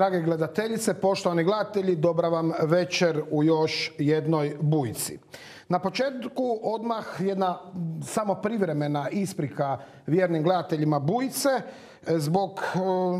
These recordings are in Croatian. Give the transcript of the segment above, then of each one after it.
Drage gledateljice, poštovani gledatelji, dobra vam večer u još jednoj bujici. Na početku odmah jedna samo privremena isprika vjernim gledateljima bujice zbog e,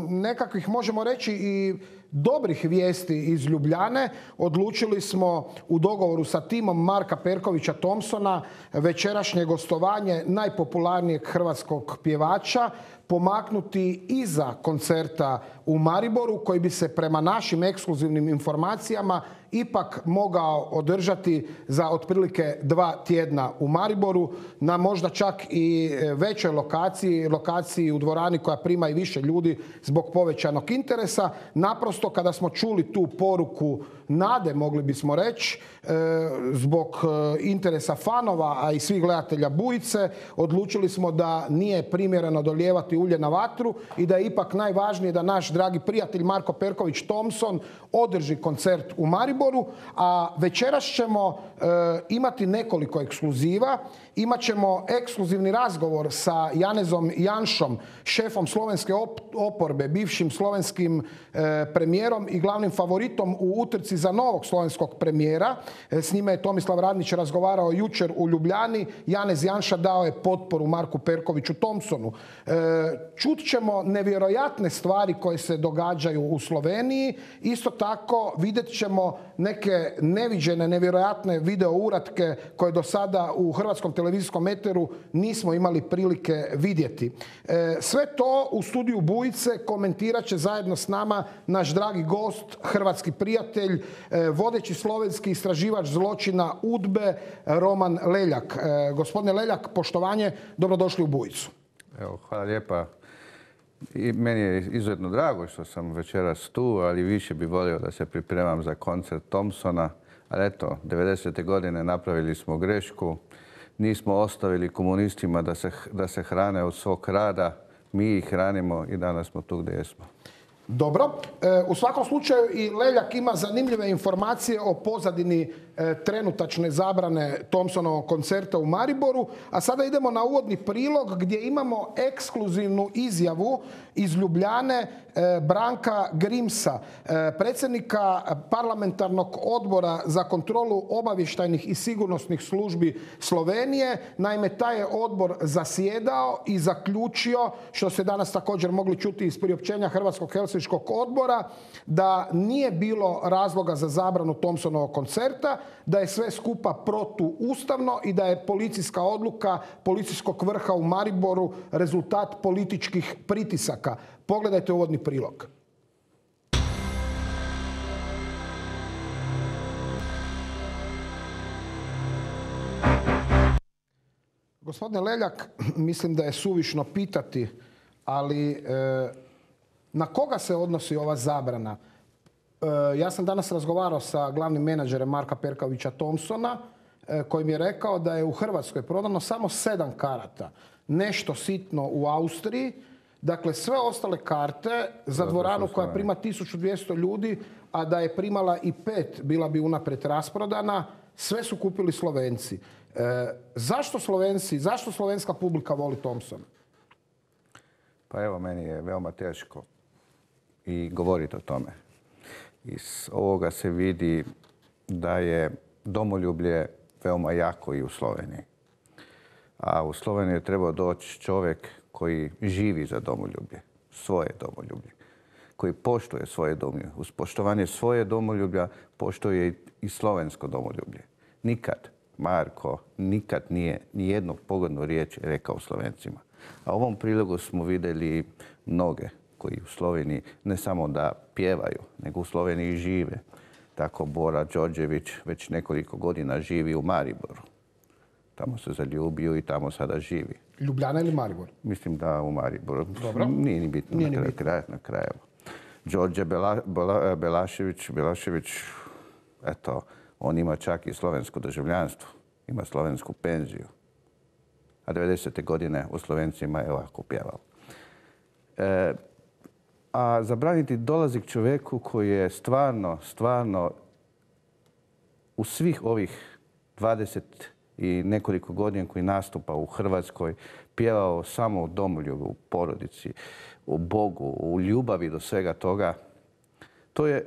nekakvih, možemo reći, i dobrih vijesti iz Ljubljane odlučili smo u dogovoru sa timom Marka Perkovića Thompsona večerašnje gostovanje najpopularnijeg hrvatskog pjevača pomaknuti iza koncerta u Mariboru koji bi se prema našim ekskluzivnim informacijama ipak mogao održati za otprilike dva tjedna u Mariboru na možda čak i većoj lokaciji, lokaciji u dvorani koja prima i više ljudi zbog povećanog interesa. Naprosto kada smo čuli tu poruku nade, mogli bismo reći, e, zbog e, interesa fanova, a i svih gledatelja Bujice, odlučili smo da nije primjereno dolijevati ulje na vatru i da je ipak najvažnije da naš dragi prijatelj Marko Perković Thompson održi koncert u Mariboru, a večeras ćemo e, imati nekoliko ekskluziva. Imat ćemo ekskluzivni razgovor sa Janezom Janšom, šefom slovenske oporbe, bivšim slovenskim premijerom i glavnim favoritom u utrci za novog slovenskog premijera. E, s njime je Tomislav Radnić razgovarao jučer u Ljubljani. Janez Janša dao je potporu Marku Perkoviću Thompsonu. E, čut ćemo nevjerojatne stvari koje se događaju u Sloveniji. Isto tako vidjet ćemo neke neviđene, nevjerojatne video uratke koje do sada u hrvatskom televizijskom eteru nismo imali prilike vidjeti. E, sve to u studiju Bujice komentirat će zajedno s nama naš dragi gost, hrvatski prijatelj, vodeći slovenski istraživač zločina UDBE Roman Leljak. E, gospodine Leljak, poštovanje, dobrodošli u Bujicu. Evo, hvala lijepa. I meni je izuzetno drago što sam večeras tu, ali više bi volio da se pripremam za koncert Thompsona. Ali eto, 90. godine napravili smo grešku. Nismo ostavili komunistima da se, da se hrane od svog rada. Mi ih hranimo i danas smo tu gdje smo. Dobro. E, u svakom slučaju i Leljak ima zanimljive informacije o pozadini e, trenutačne zabrane Thompsonovog koncerta u Mariboru. A sada idemo na uvodni prilog gdje imamo ekskluzivnu izjavu iz Ljubljane Branka Grimsa, predsjednika parlamentarnog odbora za kontrolu obavještajnih i sigurnosnih službi Slovenije. Naime, taj je odbor zasjedao i zaključio, što se danas također mogli čuti iz priopćenja Hrvatskog Helsinškog odbora da nije bilo razloga za zabranu Thompsonovog koncerta, da je sve skupa protuustavno i da je policijska odluka policijskog vrha u Mariboru rezultat političkih pritisaka. Pogledajte uvodni prilog. Gospodine Leljak, mislim da je suvišno pitati, ali e, na koga se odnosi ova zabrana? E, ja sam danas razgovarao sa glavnim menadžerem Marka Perkovića Thompsona e, koji mi je rekao da je u Hrvatskoj prodano samo sedam karata. Nešto sitno u Austriji. Dakle, sve ostale karte za dvoranu koja prima 1200 ljudi, a da je primala i pet, bila bi unaprijed rasprodana, sve su kupili Slovenci. E, zašto Slovenci, zašto slovenska publika voli Thompsona? Pa evo, meni je veoma teško i govoriti o tome. Iz ovoga se vidi da je domoljublje veoma jako i u Sloveniji. A u Sloveniji je trebao doći čovjek koji živi za domoljublje, svoje domoljublje, koji poštuje svoje domoljublje. Uz poštovanje svoje domoljublja poštuje i slovensko domoljublje. Nikad Marko nikad nije ni jednu pogodnu riječ rekao Slovencima. A u ovom prilogu smo vidjeli mnoge koji u Sloveniji ne samo da pjevaju, nego u Sloveniji žive. Tako Bora Đorđević već nekoliko godina živi u Mariboru. Tamo se zaljubio i tamo sada živi. Ljubljana ili Maribor? Mislim da u Mariboru. Dobro. Nije ni bitno Nije na, kraju, na kraju. Đorđe Belašević, Belašević, eto, on ima čak i slovensko državljanstvo. Ima slovensku penziju. A 90. godine u Slovencima je ovako pjevao. E, a zabraniti dolazi k čovjeku koji je stvarno, stvarno u svih ovih 20 i nekoliko godina koji nastupa u Hrvatskoj pjevao samo u domoljubu, u porodici, u Bogu, u ljubavi do svega toga. To je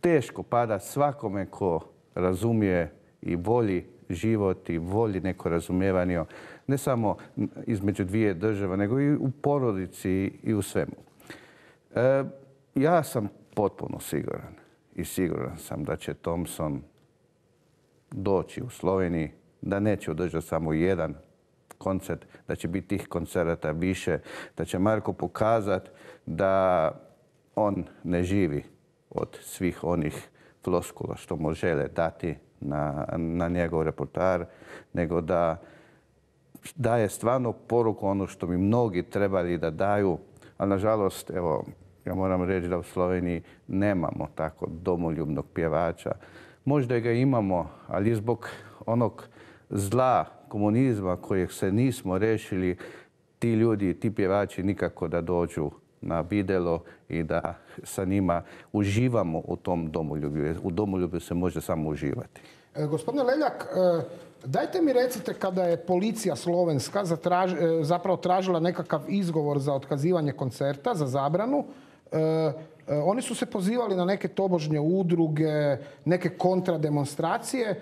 teško pada svakome ko razumije i voli život i voli neko razumijevanje ne samo između dvije države, nego i u porodici i u svemu. E, ja sam potpuno siguran i siguran sam da će Thompson doći u Sloveniji, da neće održati samo jedan koncert, da će biti tih koncerata više, da će Marko pokazati da on ne živi od svih onih floskula što mu žele dati na, na njegov reportar, nego da daje stvarno poruku ono što bi mnogi trebali da daju, a nažalost, evo, ja moram reći da u Sloveniji nemamo tako domoljubnog pjevača. Možda ga imamo, ali zbog onog zla komunizma kojeg se nismo rešili, ti ljudi, ti pjevači nikako da dođu na videlo i da sa njima uživamo u tom domoljublju. U domoljublju se može samo uživati. E, gospodine Leljak, e, dajte mi recite kada je policija slovenska e, zapravo tražila nekakav izgovor za otkazivanje koncerta, za zabranu, oni su se pozivali na neke tobožnje udruge, neke kontrademonstracije.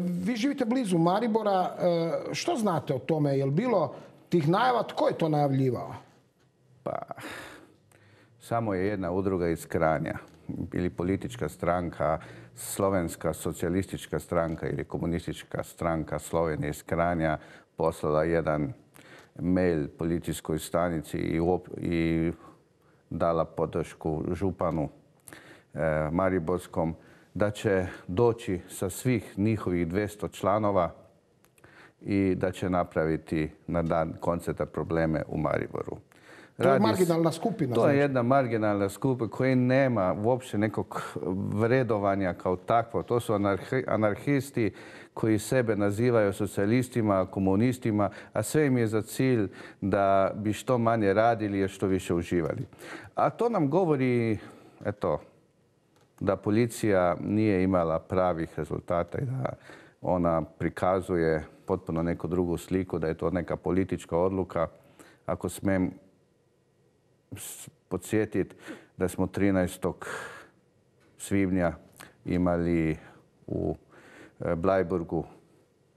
Vi živite blizu Maribora. Što znate o tome? Je li bilo tih najava? Tko je to najavljivao? Pa, samo je jedna udruga iz Kranja ili politička stranka, slovenska socijalistička stranka ili komunistička stranka Slovenije iz Kranja poslala jedan mail policijskoj stanici i, i dala podršku županu e, Mariborskom da će doći sa svih njihovih 200 članova i da će napraviti na dan koncerta probleme u Mariboru. To je marginalna skupina. To je znači. jedna marginalna skupina koja nema uopće nekog vredovanja kao takvo. To su anarhisti koji sebe nazivaju socijalistima, komunistima, a sve im je za cilj da bi što manje radili i što više uživali. A to nam govori, eto, da policija nije imala pravih rezultata i da ona prikazuje potpuno neku drugu sliku, da je to neka politička odluka. Ako smem podsjetiti da smo 13. svibnja imali u e, Blajburgu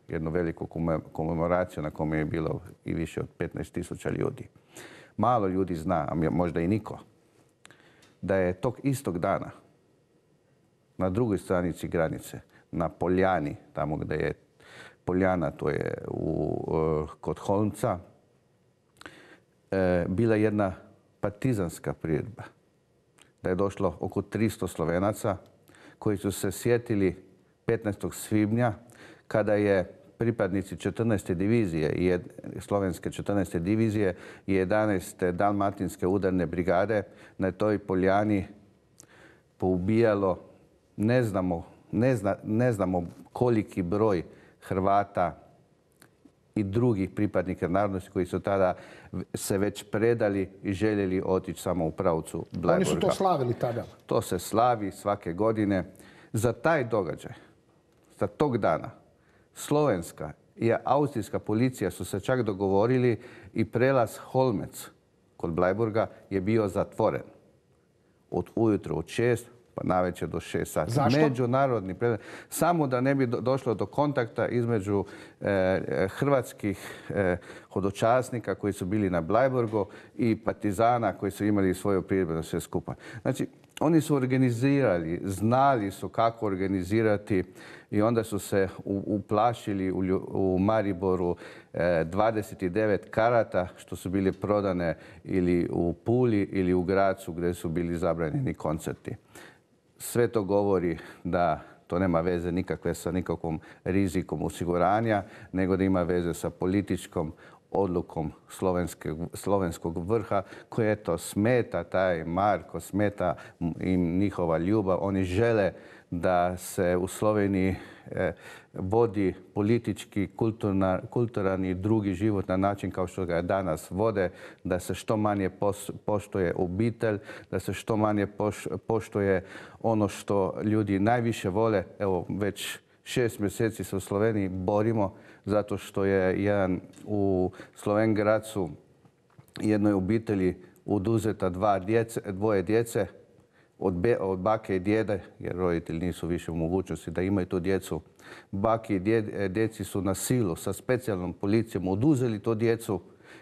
jednu veliku komemoraciju na kome je bilo i više od 15 tisuća ljudi. Malo ljudi zna, a možda i niko, da je tog istog dana na drugoj stranici granice, na Poljani, tamo gdje je Poljana, to je u, e, kod Holmca, e, bila jedna partizanska priredba. Da je došlo oko 300 Slovenaca koji su se sjetili 15. svibnja kada je pripadnici 14. divizije slovenske 14. divizije i 11. dalmatinske udarne brigade na toj poljani poubijalo ne znamo, ne znamo koliki broj Hrvata i drugih pripadnika narodnosti koji su tada se već predali i željeli otići samo u pravcu Blajburga. Oni su to slavili tada? To se slavi svake godine. Za taj događaj, za tog dana, slovenska i austrijska policija su se čak dogovorili i prelaz Holmec kod Blajburga je bio zatvoren. Od ujutro od šest pa navečer do šest sati. Zašto? Međunarodni Samo da ne bi došlo do kontakta između e, hrvatskih e, hodočasnika koji su bili na Blajburgu i partizana koji su imali svoju priredbu sve skupa. Znači, oni su organizirali, znali su kako organizirati i onda su se uplašili u, Mariboru 29 e, karata što su bili prodane ili u Puli ili u Gracu gdje su bili zabranjeni koncerti. Sve to govori da to nema veze nikakve sa nikakvom rizikom osiguranja, nego da ima veze sa političkom odlukom slovenskog vrha koje eto smeta taj Marko, smeta im njihova ljubav. Oni žele da se u Sloveniji e, vodi politički, kulturalni i drugi život na način kao što ga danas vode, da se što manje poštuje obitelj, da se što manje poštuje ono što ljudi najviše vole. Evo, već šest mjeseci se u Sloveniji borimo zato što je jedan u Slovengracu jednoj obitelji uduzeta dva dvoje djece od, od bake i djede, jer roditelji nisu više u mogućnosti da imaju tu djecu. Baki i djeci su na silu sa specijalnom policijom oduzeli to djecu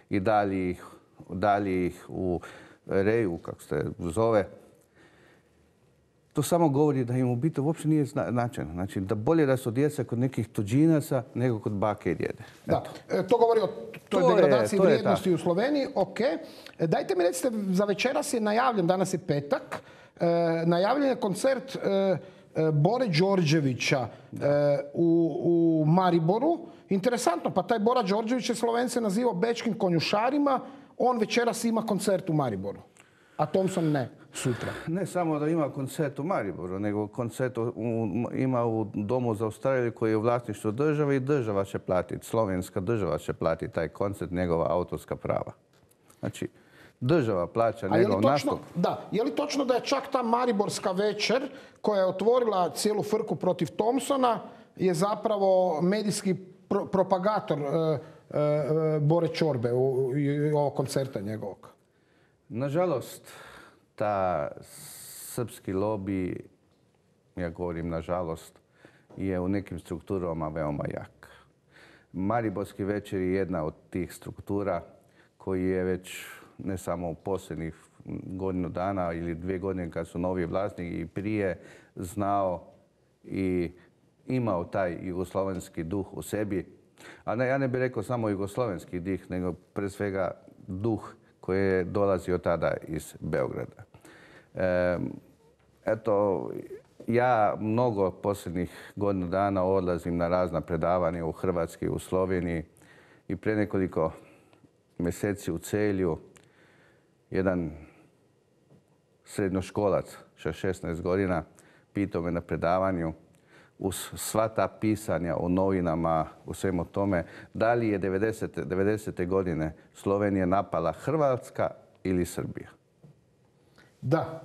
i dali ih, dali ih u reju, kako se zove, to samo govori da im u biti uopće nije značajno. Znači, da bolje da su djeca kod nekih tuđinaca nego kod bake i djede. Da, e, to govori o toj degradaciji vrijednosti u Sloveniji. Ok. E, dajte mi recite, za večeras je najavljen, danas je petak, e, najavljen je koncert Bore Đorđevića u, u Mariboru. Interesantno, pa taj Bora Đorđević je Slovence nazivao bečkim konjušarima, on večeras ima koncert u Mariboru, a Thompson ne sutra. Ne samo da ima koncert u Mariboru, nego koncert ima u Domu za Australiju koji je u vlasništvu države i država će platiti, slovenska država će platiti taj koncert, njegova autorska prava. Znači, država plaća njegov nastup. Da, je li točno da je čak ta Mariborska večer koja je otvorila cijelu frku protiv Thompsona je zapravo medijski propagator e, e, Bore Čorbe i ovog koncerta njegovog? Nažalost, ta srpski lobby, ja govorim nažalost, je u nekim strukturama veoma jak. Mariborski večer je jedna od tih struktura koji je već ne samo u posljednjih godinu dana ili dvije godine kad su novi vlasnik i prije znao i imao taj jugoslovenski duh u sebi. A ne, ja ne bih rekao samo jugoslovenski dih, nego pre svega duh koji je dolazio tada iz Beograda. eto, ja mnogo posljednjih godinu dana odlazim na razna predavanja u Hrvatskoj, u Sloveniji i pre nekoliko mjeseci u Celju jedan srednjoškolac, 16 godina, pitao me na predavanju uz sva ta pisanja u novinama, u svemu tome, da li je 90. 90. godine Slovenija napala Hrvatska ili Srbija? Da.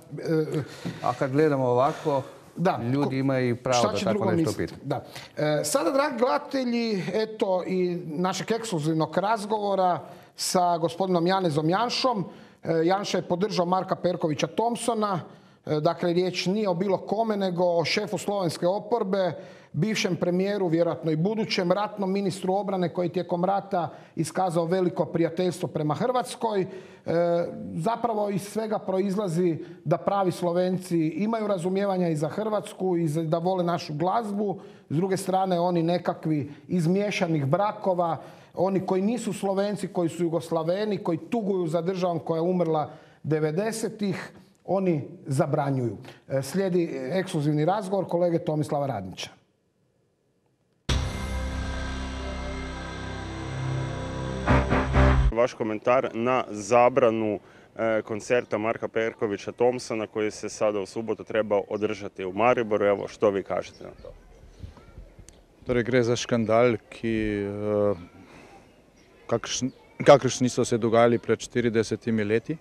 A kad gledamo ovako, da. ljudi imaju pravo da tako nešto pitaju. Da. E, sada, dragi gledatelji, eto i našeg ekskluzivnog razgovora sa gospodinom Janezom Janšom. E, Janša je podržao Marka Perkovića Thompsona, E, dakle, riječ nije o bilo kome, nego o šefu slovenske oporbe, bivšem premijeru, vjerojatno i budućem, ratnom ministru obrane koji tijekom rata iskazao veliko prijateljstvo prema Hrvatskoj. E, zapravo iz svega proizlazi da pravi Slovenci imaju razumijevanja i za Hrvatsku i da vole našu glazbu. S druge strane, oni nekakvi izmiješanih brakova, oni koji nisu Slovenci, koji su Jugoslaveni, koji tuguju za državom koja je umrla 90-ih oni zabranjuju. E, slijedi ekskluzivni razgovor kolege Tomislava Radnića. Vaš komentar na zabranu e, koncerta Marka Perkovića Thompsona koji se sada u subotu trebao održati u Mariboru. Evo što vi kažete na to? Torej gre za škandal, ki kakršni so se dogajali pred 40 leti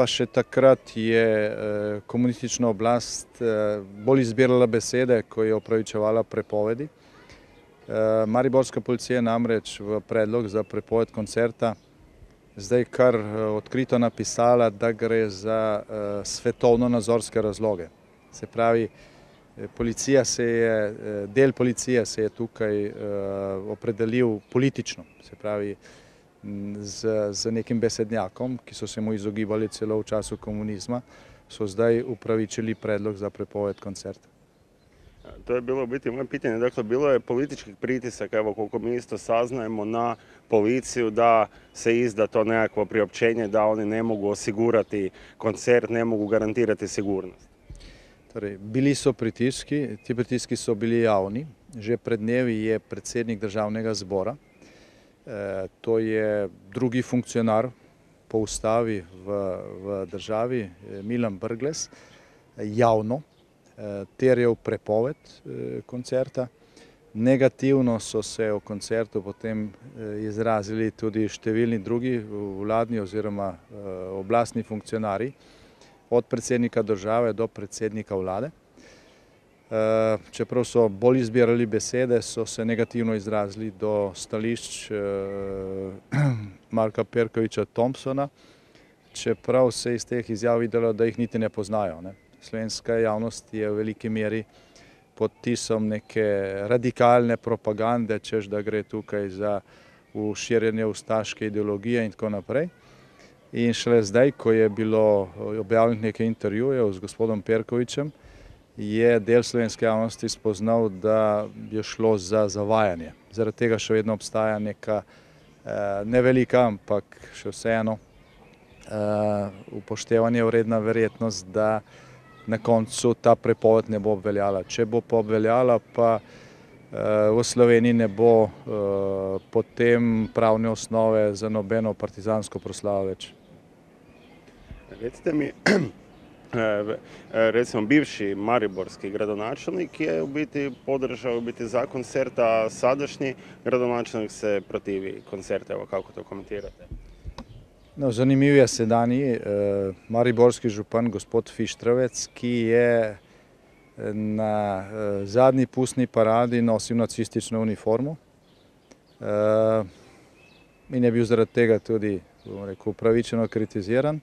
pa še takrat je eh, komunistična oblast eh, bolj izbirala besede, ko je opravičevala prepovedi. Eh, Mariborska policija je namreč v predlog za prepoved koncerta zdaj kar odkrito napisala, da gre za svetovno-nazorske razloge. Se pravi, policija se je, del policije se je tukaj opredelil politično. Se pravi, z, z nekim besednjakom, ki so se mu izogibali celo v času komunizma, so zdaj upravičili predlog za prepoved koncerta. To je bilo biti moje pitanje. Dakle, bilo je političkih pritisaka, evo koliko mi isto saznajemo, na policiju da se izda to nekakvo priopćenje da oni ne mogu osigurati koncert, ne mogu garantirati sigurnost. Torej, bili so pritiski, ti pritiski so bili javni. Že pred dnevi je predsednik državnega zbora E, to je drugi funkcionar po ustavi v, v državi, e, Milan Brgles, javno e, terjal prepoved koncerta. Negativno so se o koncertu potem izrazili tudi številni drugi vladni oziroma oblastni funkcionari, od predsednika države do predsednika vlade. Eh, čeprav so bolj izbirali besede, so se negativno izrazili do stališč eh, Marka Perkoviča Thompsona čeprav se iz teh izjav videlo, da jih niti ne poznajo. Ne. Slovenska javnost je v veliki meri pod tisom neke radikalne propagande, čež da gre tukaj za uširjenje ustaške ideologije in tako naprej. In šele zdaj, ko je bilo objavljenih nekaj intervjujev z gospodom Perkovičem, je del slovenske javnosti spoznal, da je šlo za zavajanje. Zaradi tega še vedno obstaja neka ne velika, ampak še vseeno upoštevanje vredna verjetnost, da na koncu ta prepoved ne bo obveljala. Če bo pa obveljala, pa v Sloveniji ne bo potem pravne osnove za nobeno partizansko proslavo več. Recite mi, recimo bivši mariborski gradonačelnik je u biti podržao u biti za koncert, a sadašnji gradonačelnik se protivi koncerta. Evo kako to komentirate? No, zanimiv je sedanji mariborski župan gospod Fištravec, ki je na zadnji pustni paradi nosil nacistično uniformo in je bil zaradi tega tudi, bom rekel, upravičeno kritiziran.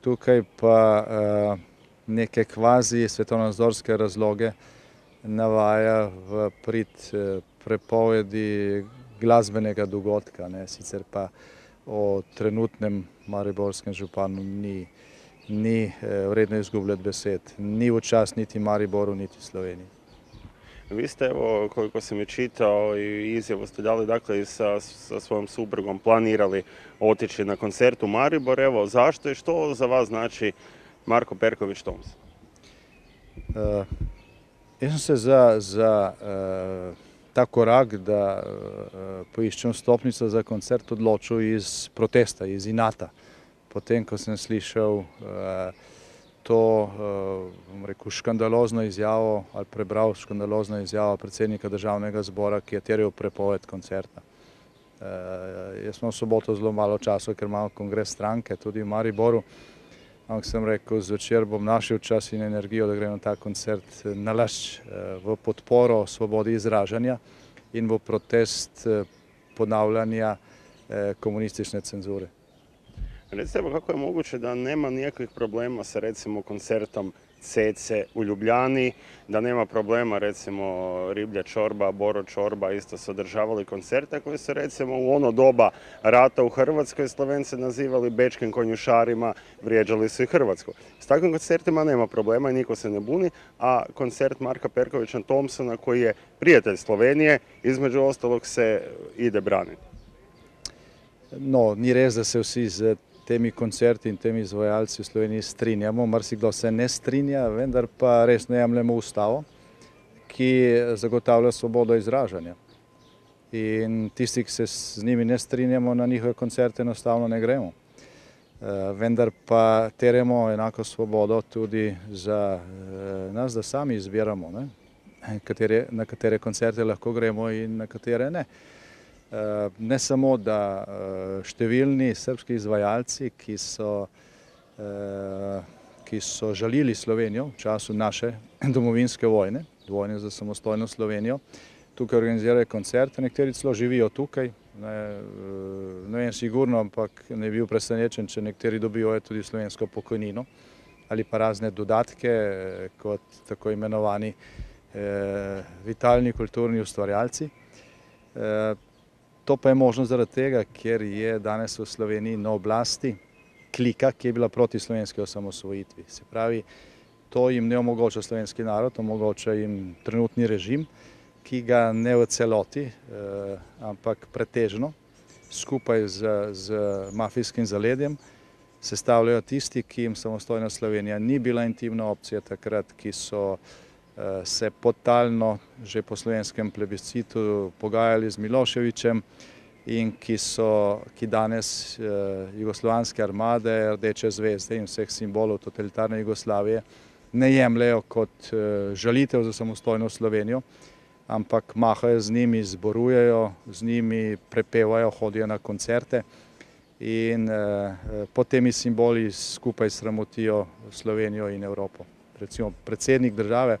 Tukaj pa neke kvazi svetovnonazorske razloge navaja v prid prepovedi glasbenega dogodka, ne, sicer pa o trenutnem mariborskem županu ni, ni vredno izgubljati besed. Ni v čast niti Mariboru, niti Sloveniji. Vi ste, evo, koliko sam je čitao i izjavu ste dali, dakle, i sa, sa svojom suprugom planirali otići na koncert u Maribor. Evo, zašto i što za vas znači Marko Perković Toms? Uh, jaz sem se za, za uh, ta korak, da uh, poiščem stopnico za koncert, odločil iz protesta, iz inata. Potem, ko sem slišal to, bom rekel, škandalozno izjavo ali prebral škandalozno izjavo predsednika državnega zbora, ki je terjal prepoved koncerta. Jaz sem v soboto zelo malo časa, ker imamo kongres stranke tudi v Mariboru, ampak sem rekel, zvečer bom našel čas in energijo, da grem na ta koncert nalašč v podporo svobodi izražanja in v protest ponavljanja komunistične cenzure. Recite evo kako je moguće da nema nikakvih problema sa recimo koncertom Cece u Ljubljani, da nema problema recimo Riblja čorba, Boro čorba isto su održavali koncerte koji su recimo u ono doba rata u Hrvatskoj Slovence nazivali bečkim konjušarima, vrijeđali su i Hrvatsku. S takvim koncertima nema problema i niko se ne buni, a koncert Marka Perkovića Thompsona koji je prijatelj Slovenije, između ostalog se ide braniti. No, ni res, da se vsi z temi koncerti in temi izvajalci v Sloveniji strinjamo. Marsikdo se ne strinja, vendar pa resno jemljemo ustavo, ki zagotavlja svobodo izražanja. In tisti, ki se z njimi ne strinjamo, na njihove koncerte enostavno ne gremo. Vendar pa teremo enako svobodo tudi za nas, da sami izbiramo, ne? Na katere koncerte lahko gremo in na katere ne. Ne samo, da številni srbski izvajalci, ki so, ki so žalili Slovenijo v času naše domovinske vojne, vojne za samostojno Slovenijo, tukaj organizirajo koncerte, nekateri celo živijo tukaj, ne, ne vem sigurno, ampak ne bi bil presenečen, če nekateri dobijo tudi slovensko pokojnino ali pa razne dodatke kot tako imenovani vitalni kulturni ustvarjalci. To pa je možno zaradi tega, ker je danes v Sloveniji na oblasti klika, ki je bila proti slovenski osamosvojitvi. Se pravi, to jim ne omogoča slovenski narod, omogoča jim trenutni režim, ki ga ne v celoti, ampak pretežno, skupaj z, z mafijskim zaledjem, sestavljajo tisti, ki jim samostojna Slovenija ni bila intimna opcija takrat, ki so se podtalno že po slovenskem plebiscitu pogajali z Miloševičem in ki so, ki danes jugoslovanske armade, rdeče zvezde in vseh simbolov totalitarne Jugoslavije ne jemljajo kot žalitev za samostojno Slovenijo, ampak mahajo z njimi, zborujejo z njimi, prepevajo, hodijo na koncerte in pod temi simboli skupaj sramotijo Slovenijo in Evropo. Recimo predsednik države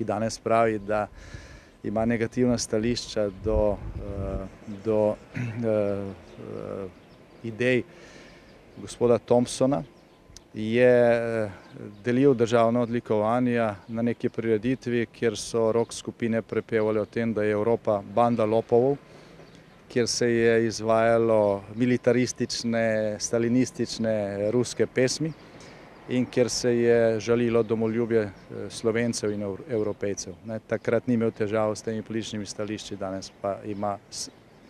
ki danes pravi, da ima negativna stališča do, do idej gospoda Thompsona je delil državna odlikovanja na neki prireditvi, kjer so rok skupine prepevali o tem, da je Evropa banda lopovov, kjer se je izvajalo militaristične, stalinistične ruske pesmi in kjer se je žalilo domoljubje slovencev in evropejcev. Takrat ni imel težav s temi političnimi stališči, danes pa ima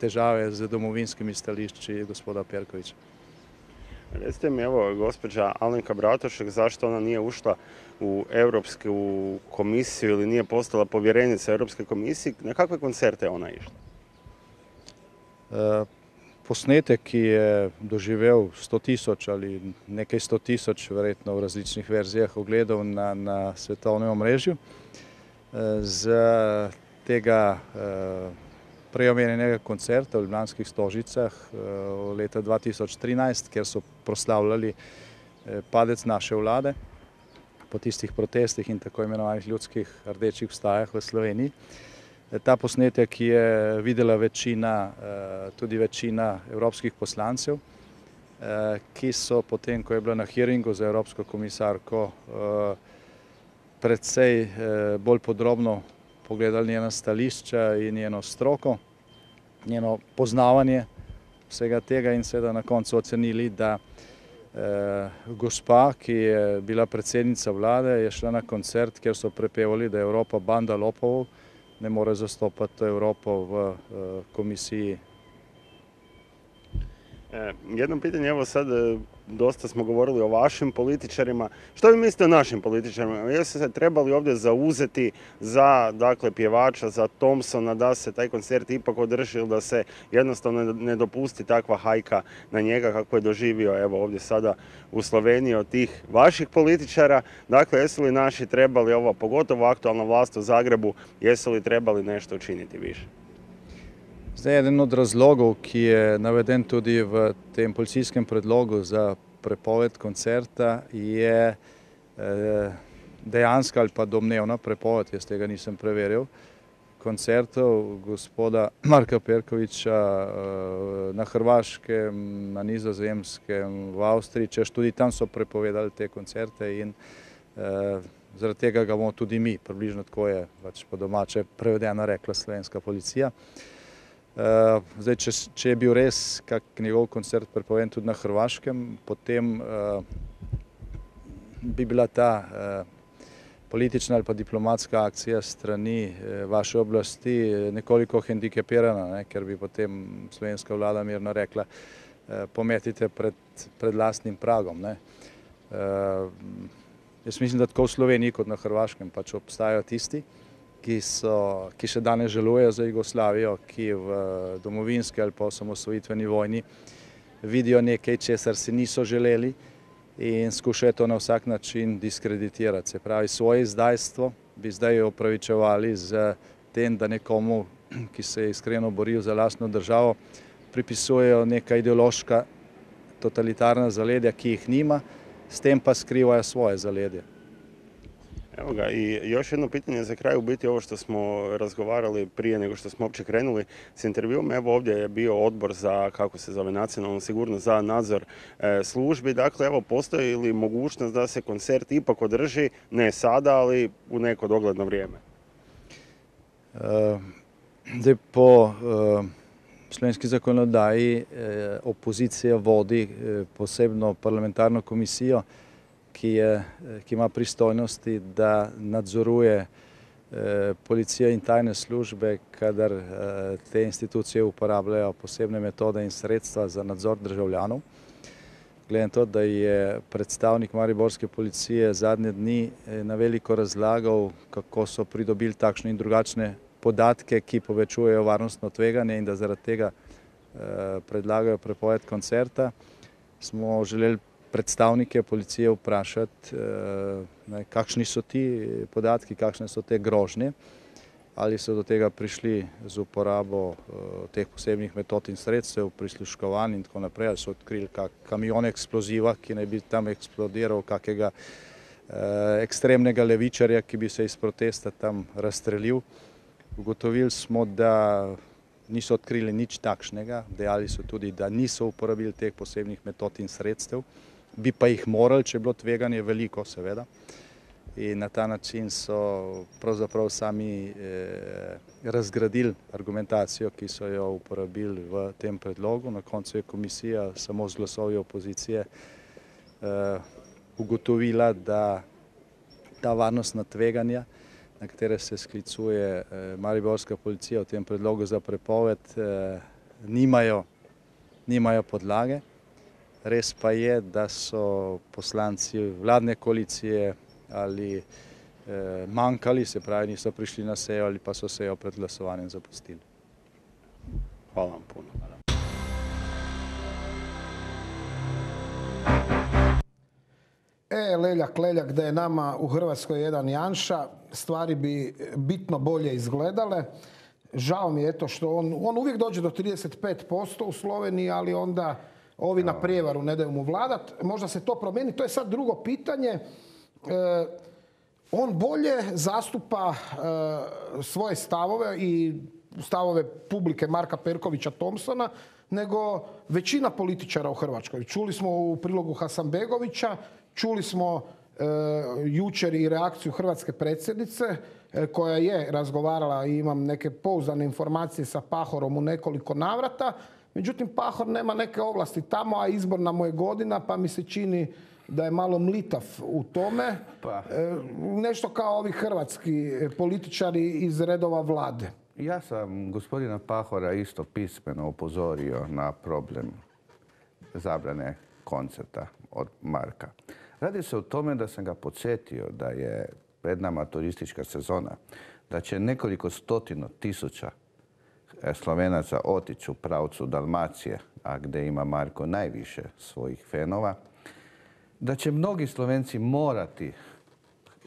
težave z domovinskimi stališči gospoda Perkovića. Recite mi, evo, gospođa Alenka Bratošek, zašto ona nije ušla u Europsku komisiju ili nije postala povjerenica Europske komisije, na kakve koncerte je ona išla? Posnetek, ki je doživel 100 tisoč ali nekaj 100 tisoč, verjetno v različnih verzijah, ogledov na, na svetovnem omrežju, z tega prej omenjenega koncerta v Ljubljanskih stožicah v leta 2013, kjer so proslavljali padec naše vlade po tistih protestih in tako imenovanih ljudskih rdečih vstajah v Sloveniji. Ta posnetek je videla večina, tudi večina evropskih poslancev, ki so potem, ko je bila na hearingu za Evropsko komisarko, predvsej bolj podrobno pogledali njena stališča in njeno stroko, njeno poznavanje vsega tega in seveda na koncu ocenili, da gospa, ki je bila predsednica vlade, je šla na koncert, kjer so prepevali, da je Evropa banda lopovov, ne more zastopati Evropo v komisiji. Jedno pitanje, evo sad dosta smo govorili o vašim političarima. Što vi mislite o našim političarima? Jesu se trebali ovdje zauzeti za dakle, pjevača, za Thompsona, da se taj koncert ipak održi ili da se jednostavno ne dopusti takva hajka na njega kako je doživio evo ovdje sada u Sloveniji od tih vaših političara. Dakle, jesu li naši trebali ovo, pogotovo aktualna vlast u Zagrebu, jesu li trebali nešto učiniti više? Zdaj, eden od razlogov, ki je naveden tudi v tem policijskem predlogu za prepoved koncerta, je dejanska ali pa domnevna prepoved, jaz tega nisem preveril, koncertov gospoda Marka Perkovića na Hrvaškem, na Nizozemskem, v Avstriji, češ tudi tam so prepovedali te koncerte in zaradi tega ga bomo tudi mi, približno tako je pač po domače prevedeno rekla slovenska policija. Zdaj, če, če je bil res kak njegov koncert prepovedan tudi na Hrvaškem, potem bi bila ta politična ali pa diplomatska akcija strani vaše oblasti nekoliko hendikepirana, ker bi potem slovenska vlada mirno rekla, pometite pred, pred lastnim pragom. Ne. Jaz mislim, da tako v Sloveniji kot na Hrvaškem pač obstajajo tisti, ki, so, ki še danes žalujejo za Jugoslavijo, ki v domovinski ali pa osamosvojitveni vojni vidijo nekaj, česar si niso želeli in skušajo to na vsak način diskreditirati. Se pravi, svoje izdajstvo bi zdaj opravičevali z tem, da nekomu, ki se je iskreno boril za lastno državo, pripisujejo neka ideološka totalitarna zaledja, ki jih nima, s tem pa skrivajo svoje zaledje. Evo ga, i još jedno pitanje za kraj, u biti ovo što smo razgovarali prije nego što smo uopće krenuli s intervjuom. Evo ovdje je bio odbor za, kako se zove, nacionalnu sigurnost za nadzor službi. Dakle, evo, postoji li mogućnost da se koncert ipak održi, ne sada, ali u neko dogledno vrijeme? Zdaj, po slovenski zakonodaji opozicija vodi posebno parlamentarno komisijo, ki, je, ki ima pristojnosti, da nadzoruje policija in tajne službe, kadar te institucije uporabljajo posebne metode in sredstva za nadzor državljanov. Glede na to, da je predstavnik Mariborske policije zadnje dni na veliko razlagal, kako so pridobili takšne in drugačne podatke, ki povečujejo varnostno tveganje in da zaradi tega predlagajo prepoved koncerta, smo želeli predstavnike policije vprašati, kakšni so ti podatki, kakšne so te grožnje, ali so do tega prišli z uporabo teh posebnih metod in sredstev, prisluškovanj in tako naprej, ali so odkrili kak kamion eksploziva, ki naj bi tam eksplodiral, kakega ekstremnega levičarja, ki bi se iz protesta tam razstrelil. Ugotovili smo, da niso odkrili nič takšnega, dejali so tudi, da niso uporabili teh posebnih metod in sredstev, bi pa jih morali, če je bilo tveganje veliko, seveda. In na ta način so pravzaprav sami eh, razgradili argumentacijo, ki so jo uporabili v tem predlogu. Na koncu je komisija samo z glasovi opozicije eh, ugotovila, da ta varnostna tveganja, na katere se sklicuje eh, Mariborska policija v tem predlogu za prepoved, eh, nimajo, nimajo podlage. Res pa je, da so poslanci vladne koalicije ali eh, manjkali, se pravi, niso prišli na sejo ali pa so sejo pred glasovanjem zapustili. Hvala vam puno. E, leljak, leljak, da je nama u Hrvatskoj jedan Janša, stvari bi bitno bolje izgledale. Žao mi je to što on, on uvijek dođe do 35% u Sloveniji, ali onda ovi na prijevaru ne daju mu vladat. Možda se to promijeni, to je sad drugo pitanje. E, on bolje zastupa e, svoje stavove i stavove publike Marka Perkovića Thompsona nego većina političara u Hrvatskoj. Čuli smo u prilogu Hasanbegovića, čuli smo e, jučer i reakciju hrvatske predsjednice koja je razgovarala i imam neke pouzdane informacije sa Pahorom u nekoliko navrata. Međutim, Pahor nema neke ovlasti tamo, a izborna mu je godina, pa mi se čini da je malo mlitav u tome. Pa. E, nešto kao ovi hrvatski političari iz redova vlade. Ja sam gospodina Pahora isto pismeno upozorio na problem zabrane koncerta od Marka. Radi se o tome da sam ga podsjetio da je pred nama turistička sezona, da će nekoliko stotino tisuća e, Slovenaca otići u pravcu Dalmacije, a gdje ima Marko najviše svojih fenova, da će mnogi Slovenci morati,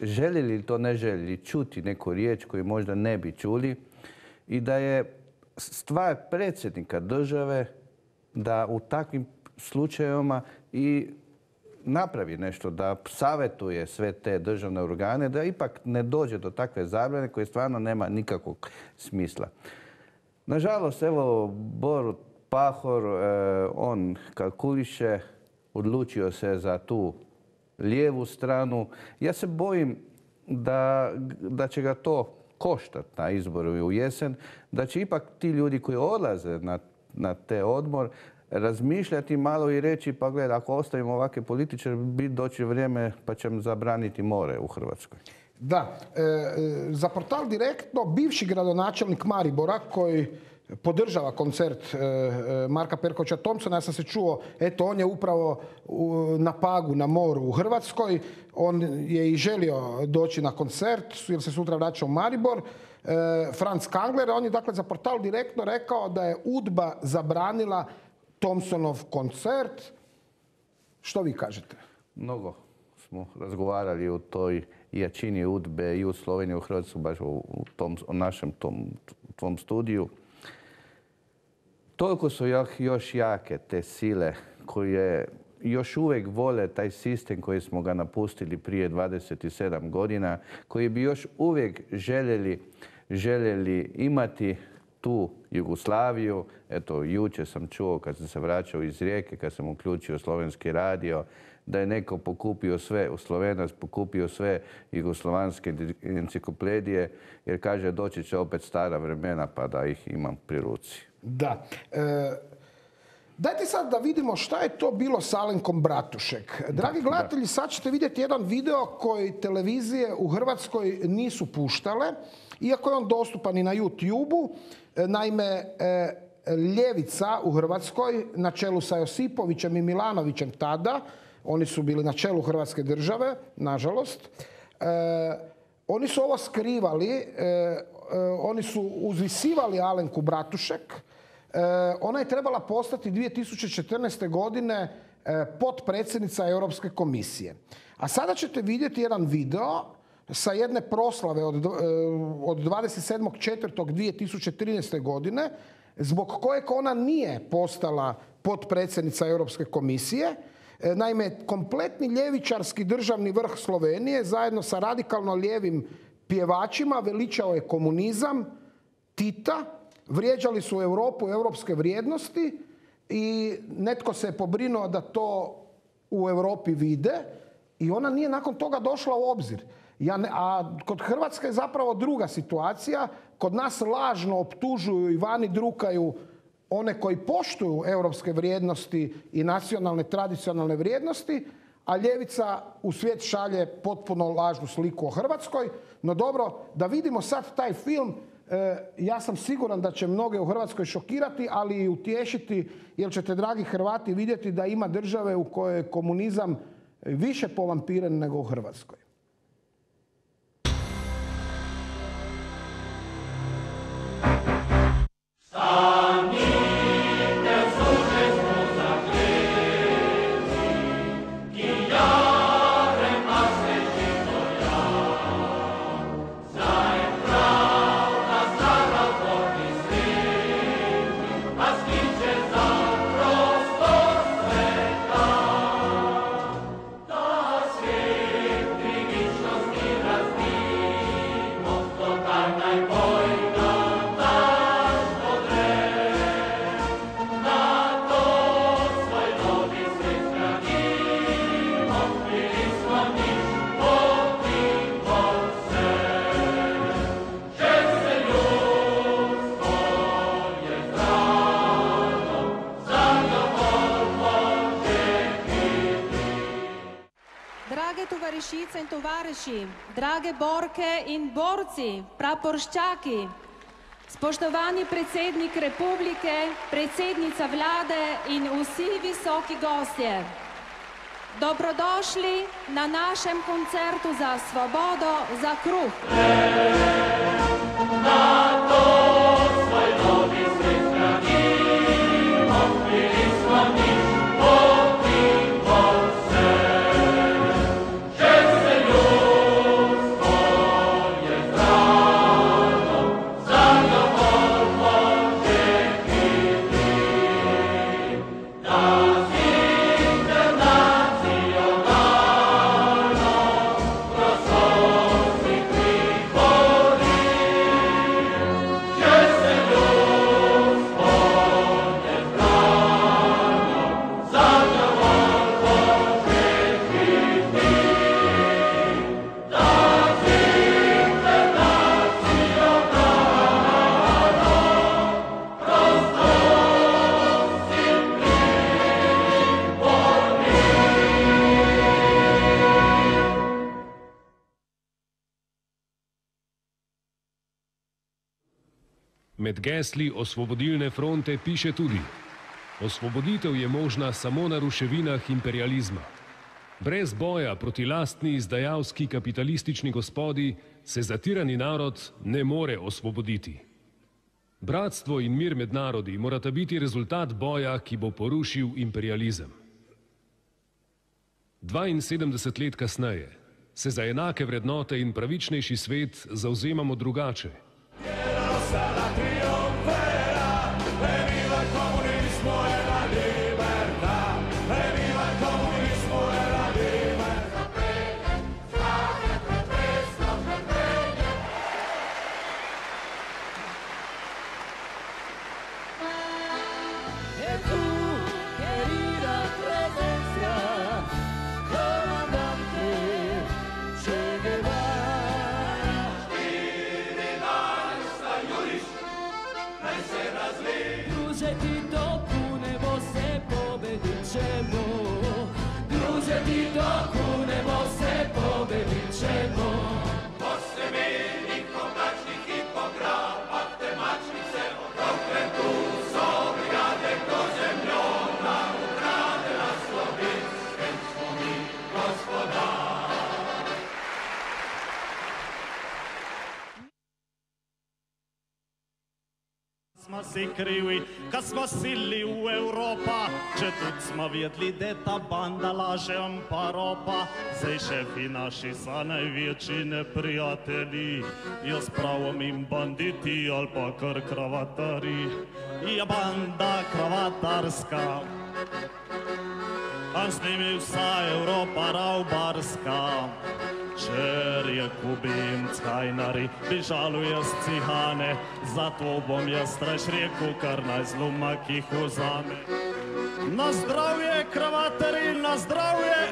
željeli to ne željeli, čuti neku riječ koju možda ne bi čuli i da je stvar predsjednika države da u takvim slučajevima i napravi nešto, da savjetuje sve te državne organe, da ipak ne dođe do takve zabrane koje stvarno nema nikakvog smisla. Nažalost, evo, Borut Pahor, e, on kalkuliše, odlučio se za tu lijevu stranu. Ja se bojim da, će ga to koštati na izboru u jesen, da će ipak ti ljudi koji odlaze na, na te odmor razmišljati malo i reći pa gledaj, ako ostavimo ovakve političare, bi doći vrijeme pa ćemo zabraniti more u Hrvatskoj. Da, e, e, za portal direktno bivši gradonačelnik Maribora koji podržava koncert e, Marka Perkoća Thompsona. Ja sam se čuo, eto, on je upravo na Pagu, na moru u Hrvatskoj. On je i želio doći na koncert, jer se sutra vraća u Maribor. Franz Kangler, on je dakle za portal direktno rekao da je UDBA zabranila Thompsonov koncert. Što vi kažete? Mnogo smo razgovarali o toj jačini udbe i u Sloveniji, u Hrvatsku, baš u, tom, našem tom, studiju. Toliko su još jake te sile koje još uvijek vole taj sistem koji smo ga napustili prije 27 godina, koji bi još uvijek željeli, željeli imati tu Jugoslaviju. Eto, jučer sam čuo kad sam se vraćao iz Rijeke, kad sam uključio slovenski radio, da je neko pokupio sve, u Slovenac pokupio sve jugoslovanske enciklopedije, jer kaže doći će opet stara vremena pa da ih imam pri ruci. Da. E, dajte sad da vidimo šta je to bilo s Alenkom Bratušek. Dragi gledatelji, sad ćete vidjeti jedan video koji televizije u Hrvatskoj nisu puštale, iako je on dostupan i na YouTube-u. E, naime, e, ljevica u Hrvatskoj na čelu sa Josipovićem i Milanovićem tada, oni su bili na čelu Hrvatske države, nažalost, e, oni su ovo skrivali, oni su uzvisivali Alenku Bratušek, ona je trebala postati 2014. godine potpredsjednica Europske komisije. A sada ćete vidjeti jedan video sa jedne proslave od, e, od 27.4.2013. godine zbog kojeg ona nije postala potpredsjednica Europske komisije. E, naime, kompletni ljevičarski državni vrh Slovenije zajedno sa radikalno lijevim pjevačima veličao je komunizam, Tita vrijeđali su Europu, europske vrijednosti i netko se je pobrinuo da to u Europi vide i ona nije nakon toga došla u obzir. Ja a kod Hrvatske je zapravo druga situacija. Kod nas lažno optužuju i vani drukaju one koji poštuju europske vrijednosti i nacionalne tradicionalne vrijednosti, a ljevica u svijet šalje potpuno lažnu sliku o Hrvatskoj. No dobro, da vidimo sad taj film, e, ja sam siguran da će mnoge u Hrvatskoj šokirati, ali i utješiti, jer ćete, dragi Hrvati, vidjeti da ima države u kojoj je komunizam više povampiren nego u Hrvatskoj. Tovariši, drage borke in borci, praporščaki, spoštovani predsednik republike, predsednica vlade in vsi visoki gostje. Dobrodošli na našem koncertu za svobodo, za kruh. Na Med gesli osvobodilne fronte piše tudi: Osvoboditev je možna samo na ruševinah imperializma. Brez boja proti lastni izdajalski kapitalistični gospodi se zatirani narod ne more osvoboditi. Bratstvo in mir med narodi morata biti rezultat boja, ki bo porušil imperializem. 72 let kasneje se za enake vrednote in pravičnejši svet zauzemamo drugače. Si krivi, kad smo sili u Europa, če tudi smo vidli, da ta banda laže pa ropa, zdaj šefi naši sa največji neprijatelji, jaz pravom im banditi ali pa kar kravatari, je banda kravatarska. A s njimi vsa Evropa raubarska, Ker je kubimska in nari, pižalu jaz cihane, zato bom jaz straš rekel, kar naj zlomak jih vzame. Na zdravje, kravatarji, na zdravje!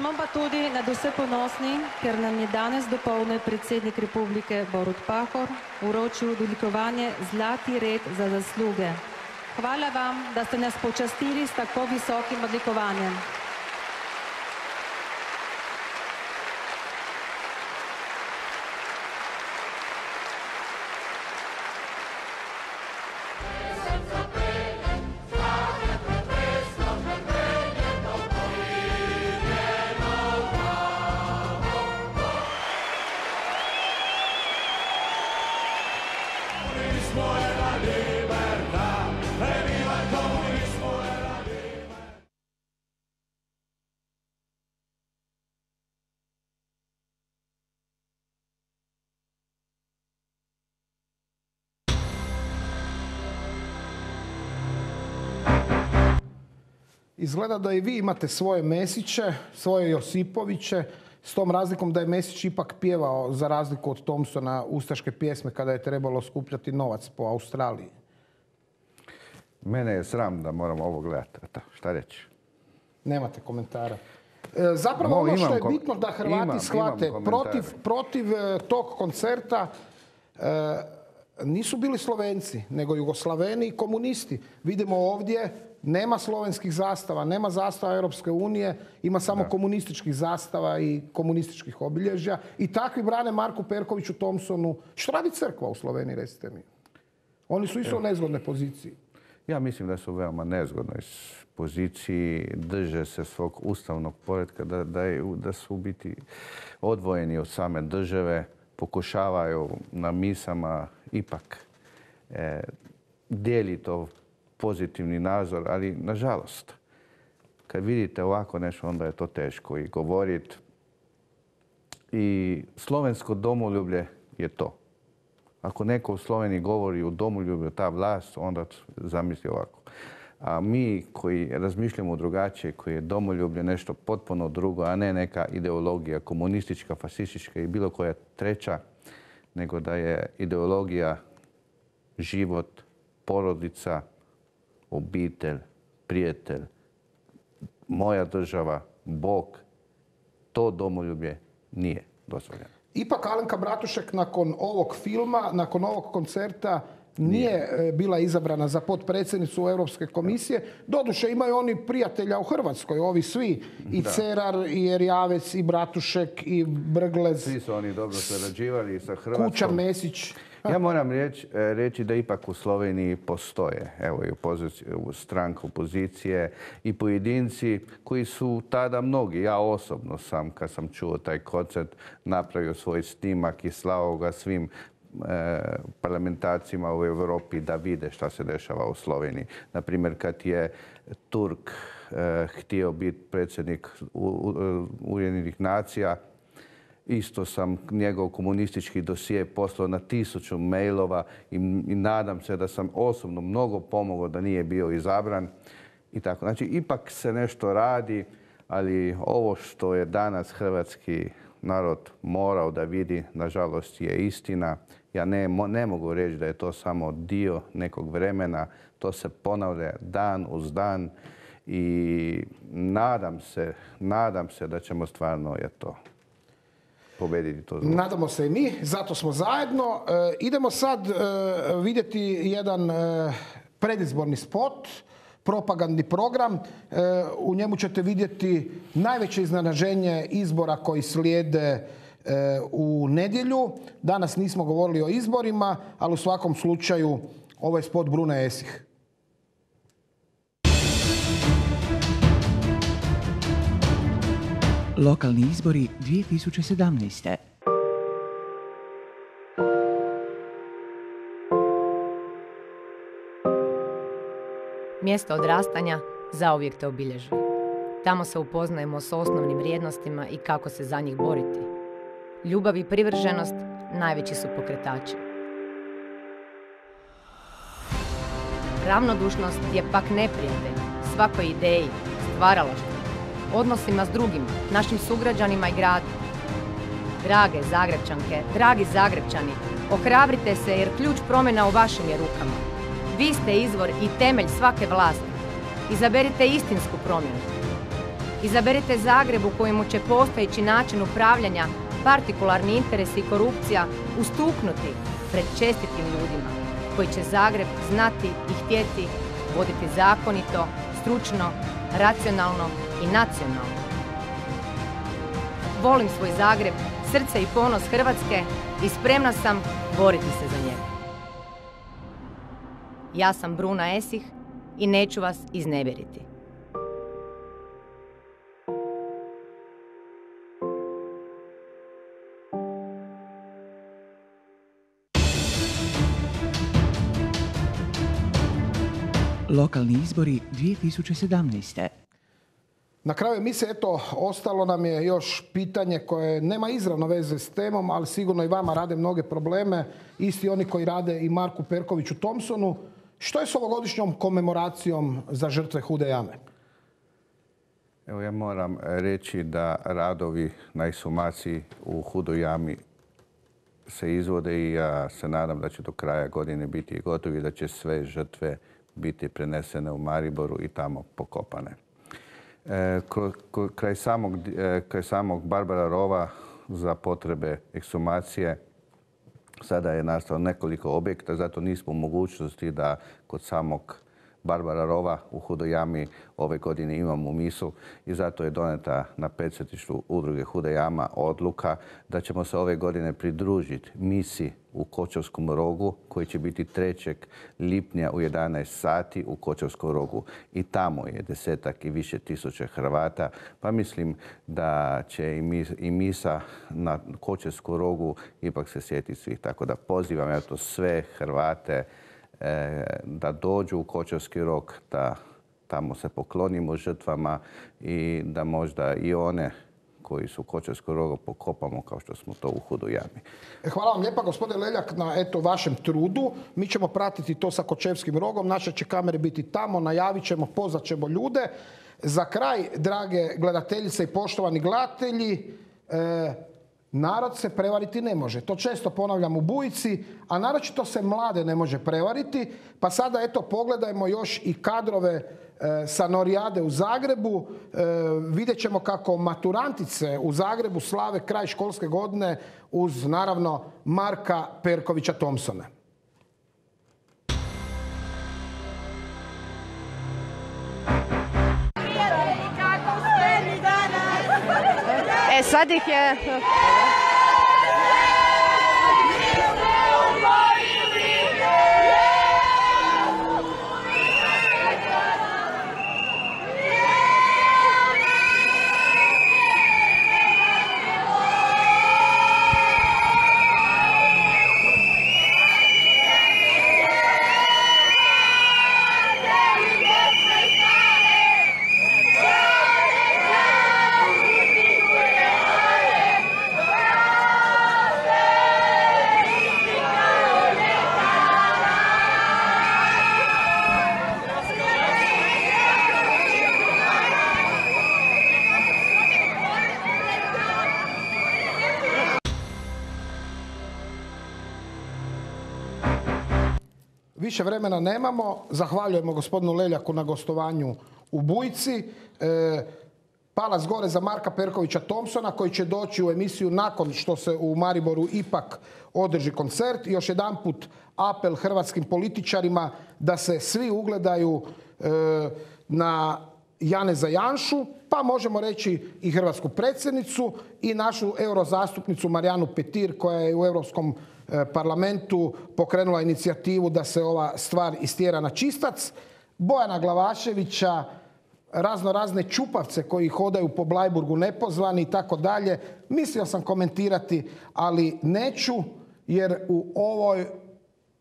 Smo pa tudi nad vse ponosni, ker nam je danes dopolne predsednik republike Borut Pahor uročil odlikovanje Zlati red za zasluge. Hvala vam, da ste nas počastili s tako visokim odlikovanjem. Izgleda da i vi imate svoje Mesiće, svoje Josipoviće, s tom razlikom da je Mesić ipak pjevao za razliku od Thompsona ustaške pjesme kada je trebalo skupljati novac po Australiji. Mene je sram da moram ovo gledati. Eto, šta reći? Nemate komentara. E, Zapravo Mo, ono što je bitno da Hrvati imam- shvate protiv, protiv e, tog koncerta e, nisu bili Slovenci, nego Jugoslaveni i komunisti. Vidimo ovdje, nema slovenskih zastava, nema zastava Europske unije, ima samo komunističkih zastava i komunističkih obilježja. I takvi brane Marku Perkoviću Thompsonu. Što radi crkva u Sloveniji, recite mi? Oni su isto u nezgodnoj poziciji. Ja mislim da su u veoma nezgodnoj poziciji, drže se svog ustavnog poretka, da, da, da su biti odvojeni od same države, pokušavaju na misama ipak e, dijeliti to pozitivni nazor, ali nažalost, kad vidite ovako nešto, onda je to teško i govoriti. I slovensko domoljublje je to. Ako neko u Sloveniji govori o domoljublju, ta vlast, onda zamisli ovako. A mi koji razmišljamo drugačije, koji je domoljublje nešto potpuno drugo, a ne neka ideologija komunistička, fasistička i bilo koja treća, nego da je ideologija život, porodica, obitelj, prijatelj, moja država, Bog, to domoljublje nije dozvoljeno. Ipak Alenka Bratušek nakon ovog filma, nakon ovog koncerta nije e, bila izabrana za potpredsjednicu Europske komisije. Doduše imaju oni prijatelja u Hrvatskoj, ovi svi. I Cerar, i Erjavec, i Bratušek, i Brglez, Svi su oni dobro surađivali i sa Hrvatskom. Kuča, Mesić. Ja moram reći, e, reći da ipak u Sloveniji postoje, evo i u, stranku pozicije i pojedinci koji su tada mnogi, ja osobno sam kad sam čuo taj koncert napravio svoj snimak i slao ga svim parlamentarcima u Europi da vide šta se dešava u Sloveniji. Naprimjer, kad je Turk e, htio biti predsjednik Ujedinjenih nacija, Isto sam njegov komunistički dosije poslao na tisuću mailova i, i nadam se da sam osobno mnogo pomogao da nije bio izabran. I tako. Znači, ipak se nešto radi, ali ovo što je danas hrvatski narod morao da vidi, nažalost, je istina. Ja ne, ne mogu reći da je to samo dio nekog vremena. To se ponavlja dan uz dan i nadam se, nadam se da ćemo stvarno eto, pobediti to zlo. Nadamo se i mi, zato smo zajedno. E, idemo sad e, vidjeti jedan e, predizborni spot propagandni program. E, u njemu ćete vidjeti najveće iznenađenje izbora koji slijede u nedjelju. Danas nismo govorili o izborima, ali u svakom slučaju ovo je spot Brune Esih. Lokalni izbori 2017. Mjesto odrastanja zauvijek te obilježuje. Tamo se upoznajemo s osnovnim vrijednostima i kako se za njih boriti. Ljubav i privrženost najveći su pokretači. Ravnodušnost je pak neprijatelj svakoj ideji, stvaralaštvu, odnosima s drugima, našim sugrađanima i gradu. Drage Zagrebčanke, dragi Zagrebčani, ohrabrite se jer ključ promjena u vašim je rukama. Vi ste izvor i temelj svake vlasti. Izaberite istinsku promjenu. Izaberite Zagreb u kojemu će postojeći način upravljanja, partikularni interesi i korupcija ustuknuti pred čestitim ljudima koji će Zagreb znati i htjeti voditi zakonito, stručno, racionalno i nacionalno. Volim svoj Zagreb, srce i ponos Hrvatske i spremna sam boriti se za njega. Ja sam Bruna Esih i neću vas iznevjeriti. Lokalni izbori 2017. Na kraju emisije, eto, ostalo nam je još pitanje koje nema izravno veze s temom, ali sigurno i vama rade mnoge probleme. Isti oni koji rade i Marku Perkoviću Thompsonu. Što je s ovogodišnjom komemoracijom za žrtve Hude jame? Evo ja moram reći da radovi na isumaciji u Hudoj jami se izvode i ja se nadam da će do kraja godine biti gotovi i da će sve žrtve biti prenesene u Mariboru i tamo pokopane. E, kraj, samog, e, kraj samog Barbara Rova za potrebe eksumacije sada je nastalo nekoliko objekta, zato nismo u mogućnosti da kod samog Barbara Rova u Hudojami ove godine imamo misu i zato je doneta na predsjedništvu udruge Huda jama odluka da ćemo se ove godine pridružiti misi u Kočovskom rogu koji će biti 3. lipnja u 11 sati u Kočovskom rogu. I tamo je desetak i više tisuća Hrvata, pa mislim da će i misa na Kočovskom rogu ipak se sjetiti svih. Tako da pozivam ja sve Hrvate da dođu u Kočevski rok, da tamo se poklonimo žrtvama i da možda i one koji su u Kočevskoj rogu pokopamo kao što smo to u Hudu jami. E, hvala vam lijepa gospodine Leljak na eto vašem trudu. Mi ćemo pratiti to sa Kočevskim rogom. Naše će kamere biti tamo, najavit ćemo, pozvat ćemo ljude. Za kraj, drage gledateljice i poštovani gledatelji, e, Narod se prevariti ne može. To često ponavljam u bujici, a naročito se mlade ne može prevariti. Pa sada eto pogledajmo još i kadrove e, sa Norijade u Zagrebu. E, vidjet ćemo kako maturantice u Zagrebu slave kraj školske godine uz naravno Marka Perkovića Thompsona. Sadiche. Više vremena nemamo. Zahvaljujemo gospodinu Leljaku na gostovanju u Bujci. E, palac gore za Marka Perkovića Thompsona koji će doći u emisiju nakon što se u Mariboru ipak održi koncert. Još jedanput apel hrvatskim političarima da se svi ugledaju e, na Janeza Janšu, pa možemo reći i hrvatsku predsjednicu i našu eurozastupnicu Marijanu Petir koja je u Europskom parlamentu pokrenula inicijativu da se ova stvar istjera na čistac. Bojana Glavaševića, razno razne čupavce koji hodaju po Blajburgu nepozvani i tako dalje. Mislio sam komentirati, ali neću jer u ovoj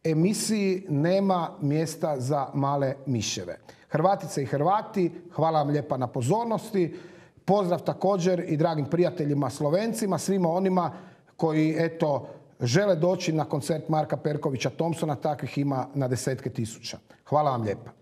emisiji nema mjesta za male miševe. Hrvatice i Hrvati, hvala vam lijepa na pozornosti. Pozdrav također i dragim prijateljima Slovencima, svima onima koji eto žele doći na koncert Marka Perkovića Thompsona, takvih ima na desetke tisuća. Hvala vam lijepa.